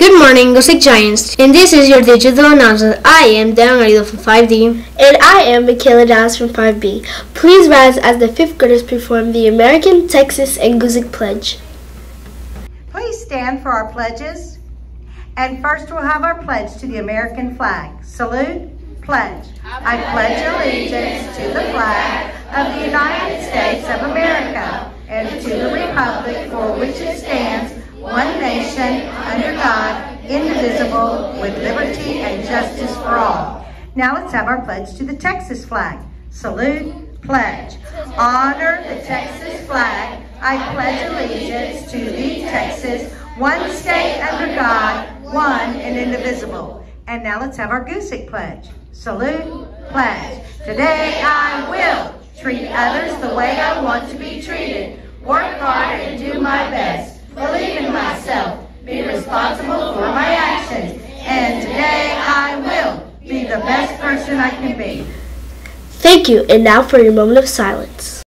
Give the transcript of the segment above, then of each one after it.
Good morning, Guzick Giants, and this is your digital announcer. I am Dan Marido from 5D. And I am Michaela Dallas from 5B. Please rise as the fifth graders perform the American, Texas, and Guzick Pledge. Please stand for our pledges. And first we'll have our pledge to the American flag. Salute, pledge. I pledge allegiance to the flag of the United States of America and to the republic for which it stands, one nation, under God, indivisible, with liberty and justice for all. Now let's have our pledge to the Texas flag. Salute, pledge. Honor the Texas flag. I pledge allegiance to the Texas, one state under God, one and indivisible. And now let's have our Guzick pledge. Salute, pledge. Today I will treat others the way I want to be treated. Work hard and do my best. The best person I can be. Thank you, and now for your moment of silence.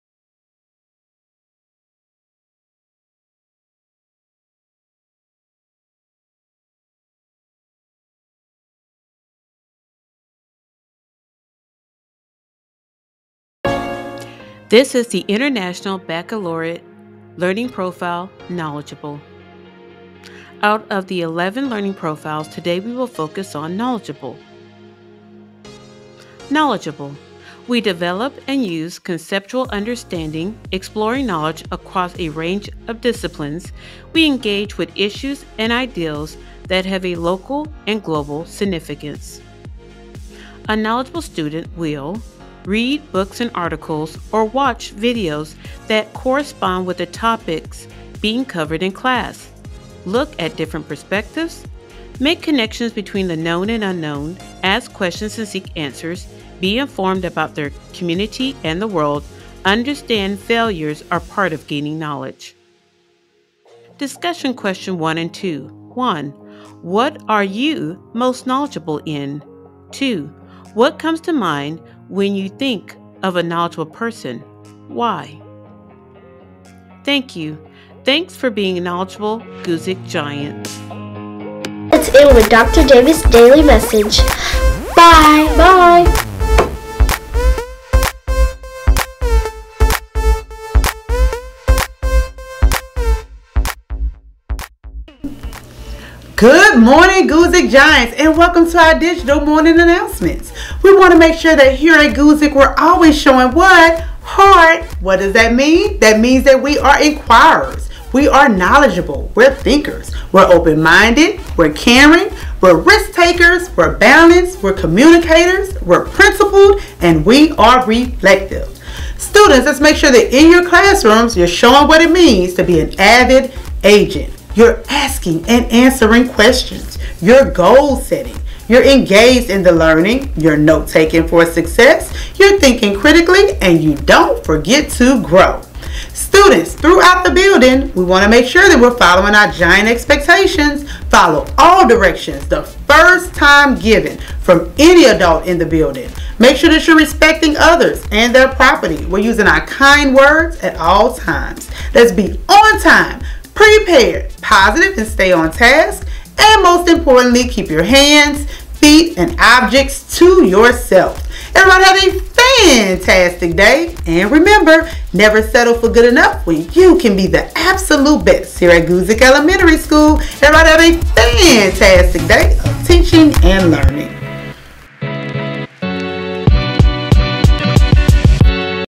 This is the International Baccalaureate Learning Profile Knowledgeable. Out of the 11 learning profiles, today we will focus on Knowledgeable. Knowledgeable. We develop and use conceptual understanding, exploring knowledge across a range of disciplines. We engage with issues and ideals that have a local and global significance. A knowledgeable student will read books and articles, or watch videos that correspond with the topics being covered in class. Look at different perspectives, make connections between the known and unknown, ask questions and seek answers, be informed about their community and the world, understand failures are part of gaining knowledge. Discussion question 1 and 2. 1. What are you most knowledgeable in? 2. What comes to mind when you think of a knowledgeable person. Why? Thank you. Thanks for being knowledgeable, Guzick Giant. Let's with Dr. Davis' daily message. Bye. Bye. Good morning, Guzick Giants, and welcome to our digital morning announcements. We want to make sure that here at Guzick, we're always showing what? Heart. What does that mean? That means that we are inquirers. We are knowledgeable. We're thinkers. We're open minded. We're caring. We're risk takers. We're balanced. We're communicators. We're principled. And we are reflective. Students, let's make sure that in your classrooms, you're showing what it means to be an avid agent. You're asking and answering questions. You're goal setting. You're engaged in the learning. You're note taking for success. You're thinking critically and you don't forget to grow. Students throughout the building, we want to make sure that we're following our giant expectations. Follow all directions the first time given from any adult in the building. Make sure that you're respecting others and their property. We're using our kind words at all times. Let's be on time prepared, positive, and stay on task. And most importantly, keep your hands, feet, and objects to yourself. Everyone have a fantastic day. And remember, never settle for good enough when you can be the absolute best here at Guzick Elementary School. Everyone have a fantastic day of teaching and learning.